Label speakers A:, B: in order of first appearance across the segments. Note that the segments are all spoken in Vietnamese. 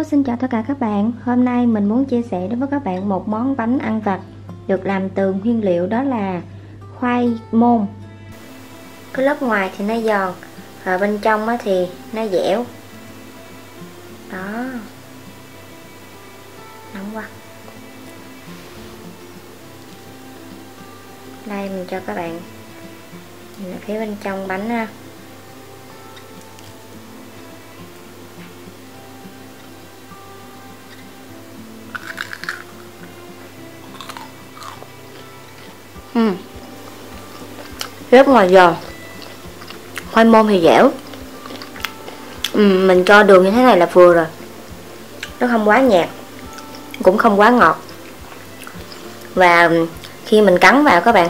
A: Hello, xin chào tất cả các bạn. Hôm nay mình muốn chia sẻ đối với các bạn một món bánh ăn vặt Được làm từ nguyên liệu đó là khoai môn. Cái lớp ngoài thì nó giòn Và bên trong thì nó dẻo. Đó. Nóng quá. Đây mình cho các bạn Nhìn ở phía bên trong bánh ha. Ừ. rất ngoài giòn khoai môn thì dẻo. Ừ, mình cho đường như thế này là vừa rồi. Nó không quá nhạt cũng không quá ngọt. Và khi mình cắn vào các bạn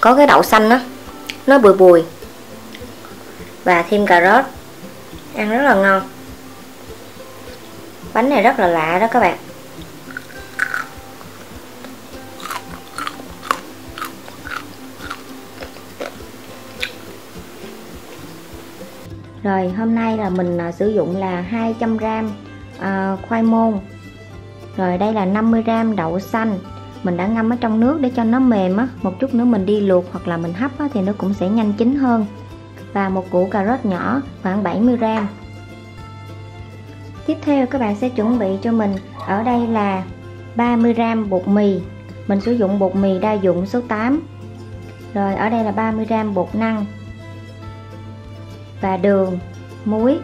A: có cái đậu xanh đó nó bùi bùi. Và thêm cà rốt ăn rất là ngon. Bánh này rất là lạ đó các bạn. Rồi hôm nay là mình à, sử dụng là 200g à, khoai môn. Rồi đây là 50g đậu xanh. Mình đã ngâm ở trong nước để cho nó mềm á Một chút nữa mình đi luộc hoặc là mình hấp á, thì nó cũng sẽ nhanh chín hơn. Và một củ cà rốt nhỏ khoảng 70g Tiếp theo các bạn sẽ chuẩn bị cho mình Ở đây là 30g bột mì. Mình sử dụng bột mì đa dụng số 8 Rồi ở đây là 30g bột năng và đường, muối.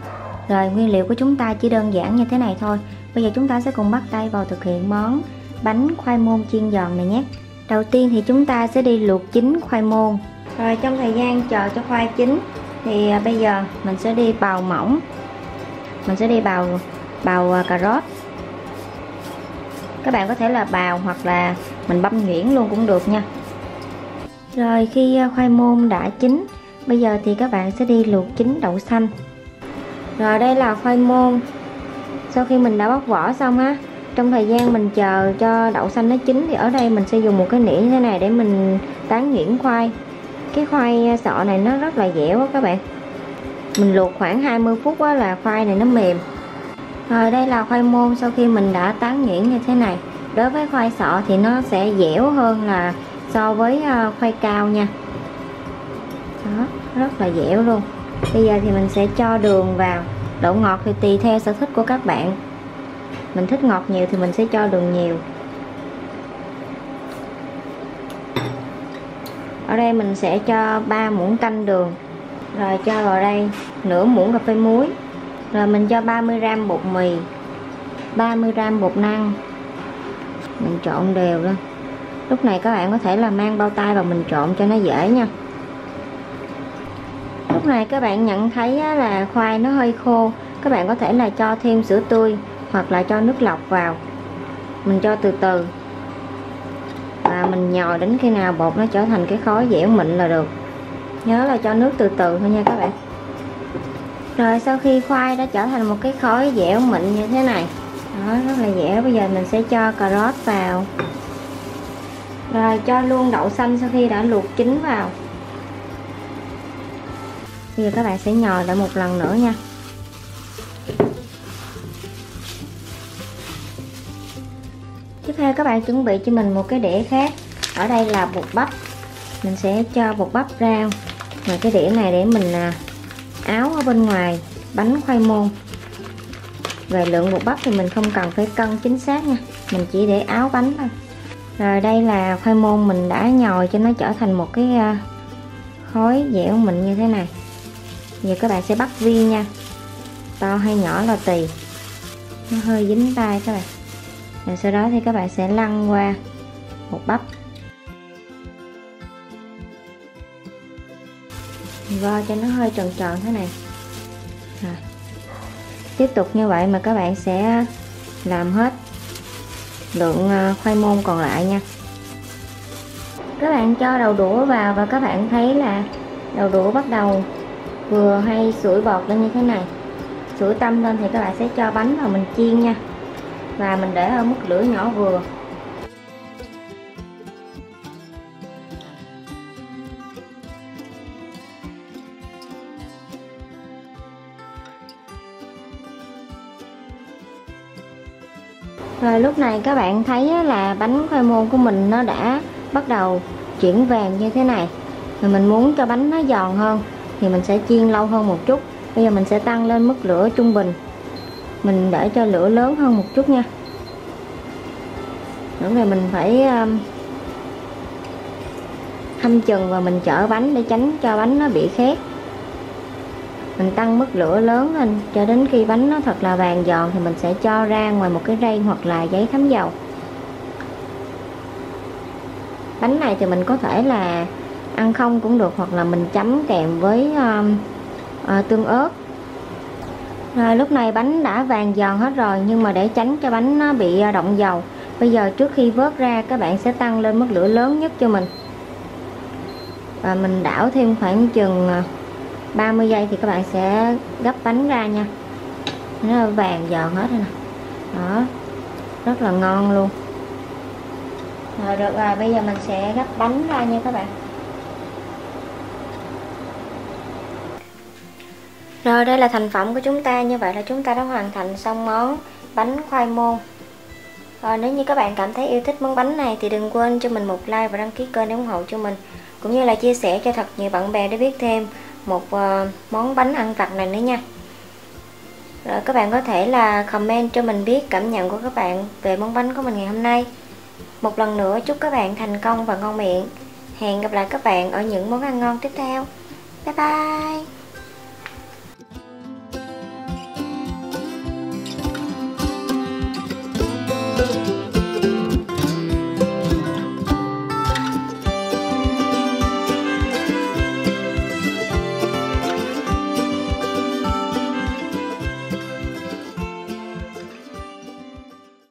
A: Rồi nguyên liệu của chúng ta chỉ đơn giản như thế này thôi. Bây giờ chúng ta sẽ cùng bắt tay vào thực hiện món bánh khoai môn chiên giòn này nhé. Đầu tiên thì chúng ta sẽ đi luộc chín khoai môn. Rồi trong thời gian chờ cho khoai chín thì à, bây giờ mình sẽ đi bào mỏng. Mình sẽ đi bào bào à, cà rốt. Các bạn có thể là bào hoặc là mình băm nhuyễn luôn cũng được nha. Rồi khi à, khoai môn đã chín Bây giờ thì các bạn sẽ đi luộc chín đậu xanh. Rồi, đây là khoai môn. Sau khi mình đã bóc vỏ xong á, Trong thời gian mình chờ cho đậu xanh nó chín Thì ở đây mình sẽ dùng một cái nĩa như thế này để mình tán nhuyễn khoai. Cái khoai sọ này nó rất là dẻo á các bạn. Mình luộc khoảng 20 phút á là khoai này nó mềm. Rồi, đây là khoai môn sau khi mình đã tán nhuyễn như thế này. Đối với khoai sọ thì nó sẽ dẻo hơn là so với ờ, khoai cao nha đó, rất là dẻo luôn. Bây giờ thì mình sẽ cho đường vào. Độ ngọt thì tùy theo sở thích của các bạn. Mình thích ngọt nhiều thì mình sẽ cho đường nhiều. Ở đây mình sẽ cho 3 muỗng canh đường. Rồi cho vào đây nửa muỗng cà phê muối. Rồi mình cho 30g bột mì 30g bột năng. Mình trộn đều lên. Lúc này các bạn có thể là mang bao tay vào mình trộn cho nó dễ nha lúc này các bạn nhận thấy là khoai nó hơi khô. Các bạn có thể là cho thêm sữa tươi hoặc là cho nước lọc vào. Mình cho từ từ. Và mình nhồi đến khi nào bột nó trở thành cái khói dẻo mịn là được. Nhớ là cho nước từ từ thôi nha các bạn. Rồi sau khi khoai đã trở thành một cái khói dẻo mịn như thế này. Đó, rất là dẻo. Bây giờ mình sẽ cho cà rốt vào. Rồi cho luôn đậu xanh sau khi đã luộc chín vào bây giờ các bạn sẽ nhồi lại một lần nữa nha. Tiếp theo các bạn chuẩn bị cho mình một cái đĩa khác. Ở đây là bột bắp. Mình sẽ cho bột bắp ra. Ngoài cái đĩa này để mình à, áo ở bên ngoài, bánh khoai môn. Về lượng bột bắp thì mình không cần phải cân chính xác nha. Mình chỉ để áo bánh thôi. Rồi đây là khoai môn mình đã nhồi cho nó trở thành một cái à, khối dẻo mịn như thế này giờ các bạn sẽ bắt viên nha. To hay nhỏ là tùy. Nó hơi dính tay các bạn. Rồi sau đó thì các bạn sẽ lăn qua một bắp. Vo cho nó hơi tròn tròn thế này. Rồi. tiếp tục như vậy mà các bạn sẽ làm hết lượng ờ, khoai môn còn lại nha. Các bạn cho đầu đũa vào và các bạn thấy là đầu đũa bắt đầu vừa hay sủi bọt lên như thế này. Sủi tâm lên thì các bạn sẽ cho bánh vào mình chiên nha. Và mình để ở mức lửa nhỏ vừa. Rồi lúc này các bạn thấy là bánh khoai môn của mình nó đã bắt đầu chuyển vàng như thế này. Rồi mình muốn cho bánh nó giòn hơn thì mình sẽ chiên lâu hơn một chút. Bây giờ mình sẽ tăng lên mức lửa trung bình. Mình để cho lửa lớn hơn một chút nha. Lúc này mình phải um, hâm chừng và mình chở bánh để tránh cho bánh nó bị khét. Mình tăng mức lửa lớn lên cho đến khi bánh nó thật là vàng giòn thì mình sẽ cho ra ngoài một cái rây hoặc là giấy thấm dầu. Bánh này thì mình có thể là ăn không cũng được hoặc là mình chấm kèm với uh, uh, tương ớt. Rồi lúc này bánh đã vàng giòn hết rồi nhưng mà để tránh cho bánh nó bị động dầu bây giờ trước khi vớt ra các bạn sẽ tăng lên mức lửa lớn nhất cho mình. Và mình đảo thêm khoảng chừng 30 giây thì các bạn sẽ gấp bánh ra nha. Nó vàng giòn hết rồi nè. Đó rất là ngon luôn. Rồi được rồi bây giờ mình sẽ gấp bánh ra nha các bạn. Đây là thành phẩm của chúng ta. Như vậy là chúng ta đã hoàn thành xong món bánh khoai môn. Rồi nếu như các bạn cảm thấy yêu thích món bánh này Thì đừng quên cho mình một like và đăng ký kênh để ủng hộ cho mình. Cũng như là chia sẻ cho thật nhiều bạn bè để biết thêm Một uh, món bánh ăn vặt này nữa nha. Rồi các bạn có thể là comment cho mình biết cảm nhận của các bạn Về món bánh của mình ngày hôm nay. Một lần nữa chúc các bạn thành công và ngon miệng. Hẹn gặp lại các bạn ở những món ăn ngon tiếp theo. Bye bye!